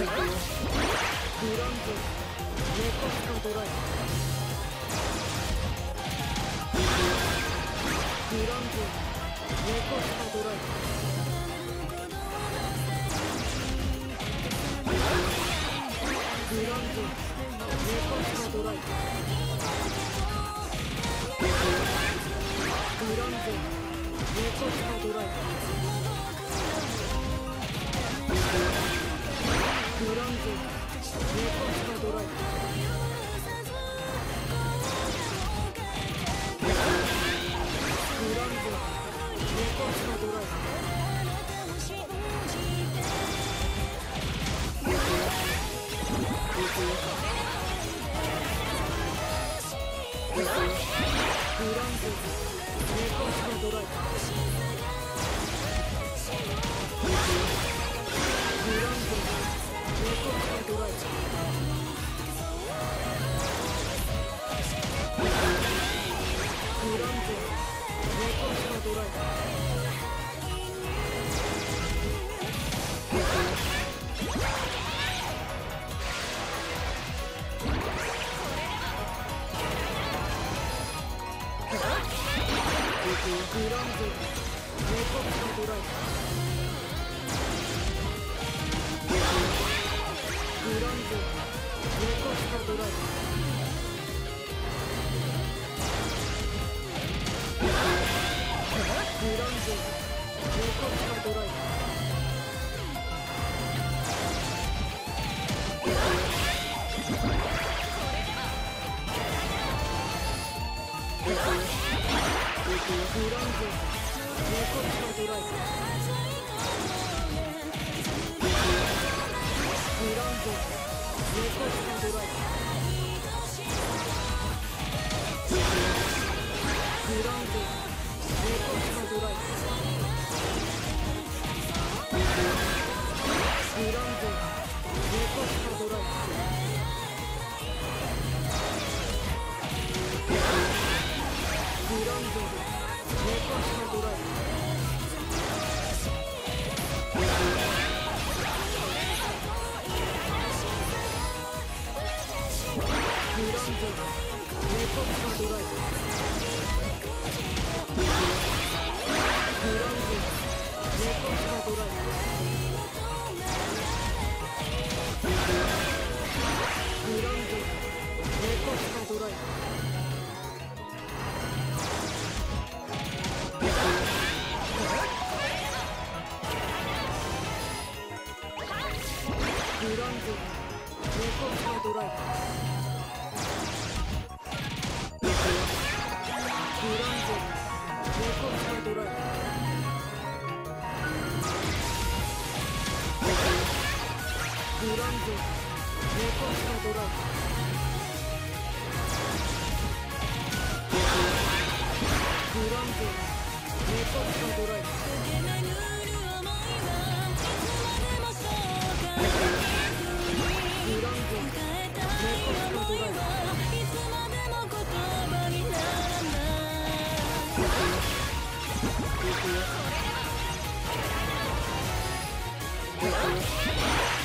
グランド猫下ドライグランド猫下ドライグランド猫下ドライグランド猫下ドライブ。ドラグランドネコスマドライブ。フランラドライブグランド横須賀ドライブグランド横須賀ドライブドライバー行くはグランゼル猫付けドライバー行くはグランゼル猫付けドライバーグランゼの猫付けドライバー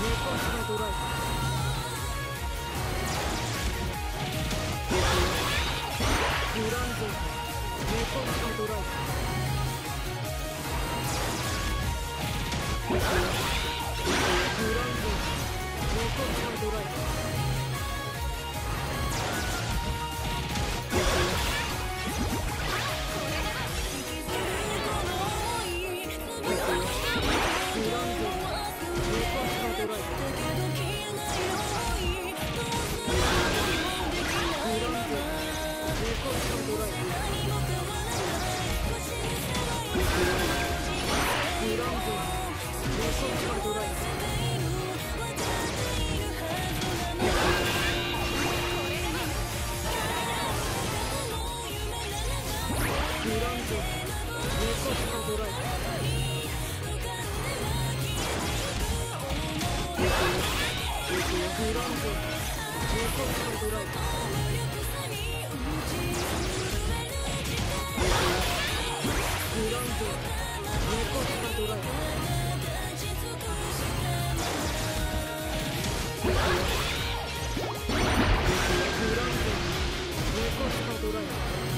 ドライブグランゼンネコスドライブグランゼンネコスドライブド猫下ドライブ行グランドドラグランドドラグランドドライブ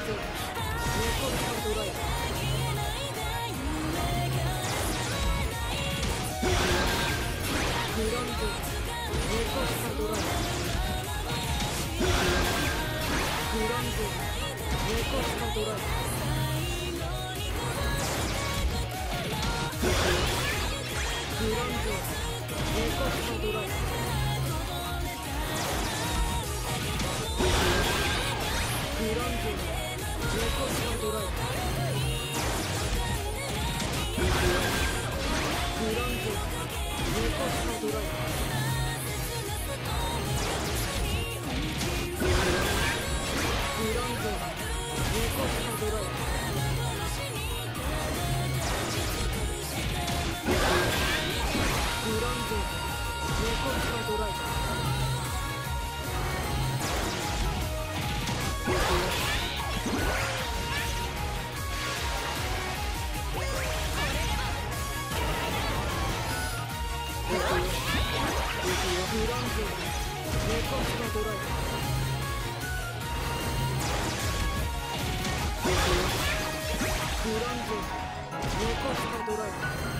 ぞ横綱ドライバーグランド猫下ドライグランド猫下ドライグラドライバードライブ。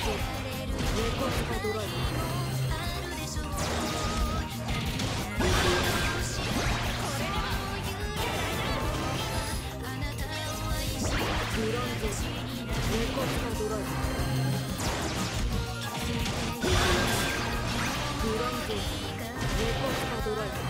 猫塚ドライブグランド猫塚ドライブグランド猫塚ドライブ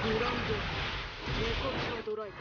you don't do it you don't do it